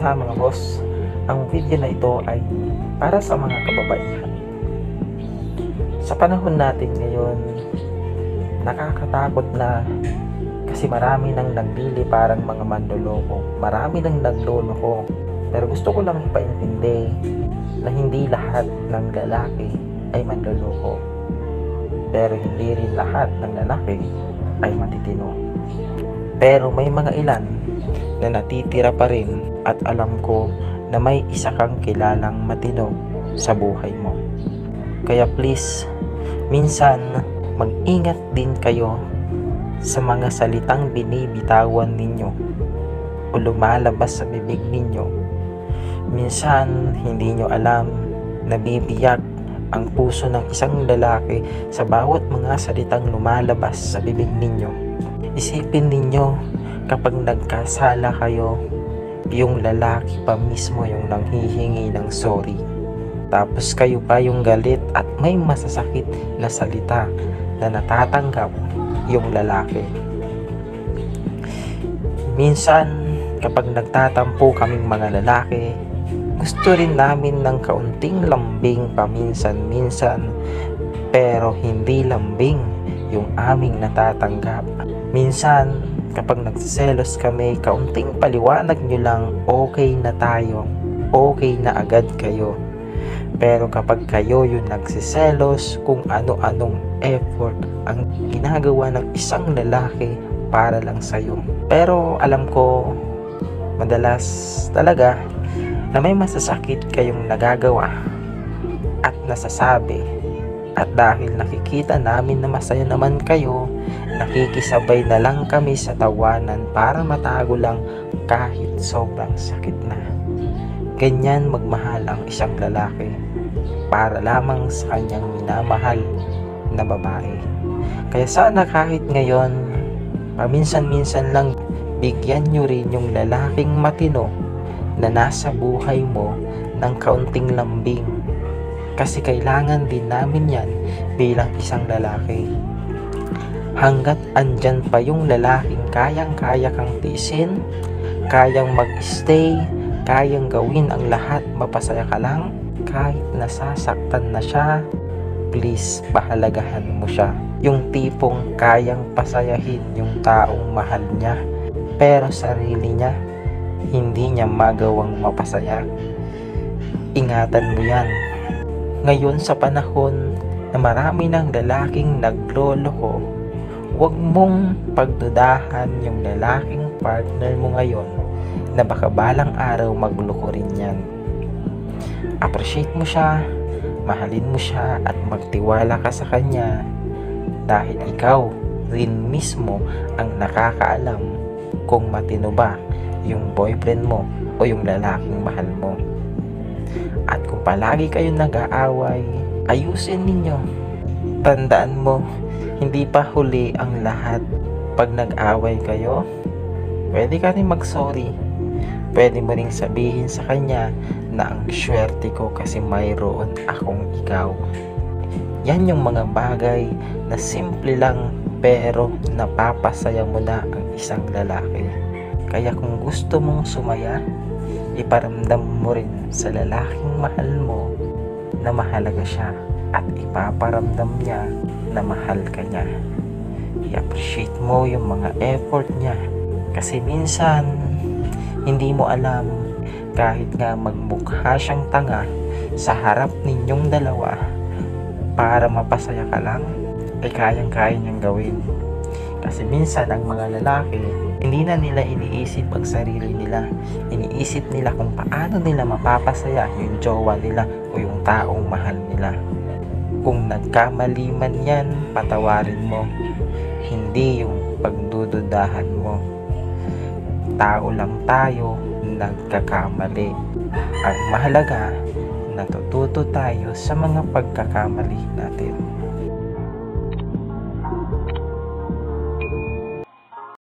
ha mga boss, ang video na ito ay para sa mga kababaihan. Sa panahon natin ngayon, nakakatakot na kasi marami nang naglili parang mga manloloko. Marami nang nagloloko. Pero gusto ko lang ipaintindi na hindi lahat ng lalaki ay manloloko. Pero hindi rin lahat ng lalaki ay matitino. Pero may mga ilan na natitira pa rin at alam ko na may isa kang kilalang matino sa buhay mo. Kaya please, minsan mag-ingat din kayo sa mga salitang binibitawan ninyo o lumalabas sa bibig ninyo. Minsan, hindi nyo alam na bibiyak ang puso ng isang lalaki sa bawat mga salitang lumalabas sa bibig ninyo. Isipin ninyo kapag nagkasala kayo, yung lalaki pa mismo yung nanghihingi ng sorry. Tapos kayo pa yung galit at may masasakit na salita na natatanggap yung lalaki. Minsan, kapag nagtatampo kaming mga lalaki, gusto rin namin ng kaunting lambing paminsan-minsan pero hindi lambing yung aming natatanggap. Minsan, kapag nagsiselos kami, kaunting paliwanag nyo lang, okay na tayo. Okay na agad kayo. Pero kapag kayo yung nagsiselos, kung ano-anong effort ang ginagawa ng isang lalaki para lang sa'yo. Pero alam ko, madalas talaga na may masasakit kayong nagagawa at nasasabi at dahil nakikita namin na masaya naman kayo, nakikisabay na lang kami sa tawanan para matago lang kahit sobrang sakit na. Ganyan magmahal ang isang lalaki para lamang sa kanyang minamahal na babae. Kaya sana kahit ngayon, paminsan-minsan lang bigyan nyo rin yung lalaking matino na nasa buhay mo ng kaunting lambing kasi kailangan din namin yan bilang isang lalaki. Hanggat andyan pa yung lalaking kayang-kaya kang tiisin, kayang mag-stay, kayang gawin ang lahat, mapasaya ka lang, kahit nasasaktan na siya, please pahalagahan mo siya. Yung tipong kayang pasayahin yung taong mahal niya, pero sarili niya, hindi niya magawang mapasaya. Ingatan mo yan ngayon sa panahon na marami ng lalaking nagloloko, huwag mong pagdudahan yung lalaking partner mo ngayon na baka balang araw magloko rin yan. Appreciate mo siya, mahalin mo siya at magtiwala ka sa kanya dahil ikaw rin mismo ang nakakaalam kung matino ba yung boyfriend mo o yung lalaking mahal mo. At kung palagi kayong nag-aaway, ayusin ninyo. Tandaan mo, hindi pa huli ang lahat. Pag nag-away kayo, pwede ka rin mag-sorry. Pwede mo ring sabihin sa kanya na ang swerte ko kasi mayroon akong ikaw. Yan yung mga bagay na simple lang pero napapasaya mo na ang isang lalaki. Kaya kung gusto mong sumaya, iparamdam mo rin sa lalaking mahal mo na mahalaga siya at ipaparamdam niya na mahal ka niya. I-appreciate mo yung mga effort niya kasi minsan hindi mo alam kahit nga magmukha siyang tanga sa harap ninyong dalawa para mapasaya ka lang ay kayang-kaya niyang gawin. Kasi minsan ang mga lalaki hindi na nila iniisip ang sarili nila. Iniisip nila kung paano nila mapapasaya yung jowa nila o yung taong mahal nila. Kung nagkamali man yan, patawarin mo. Hindi yung pagdududahan mo. Tao lang tayo, nagkakamali. Ang mahalaga, natututo tayo sa mga pagkakamali natin.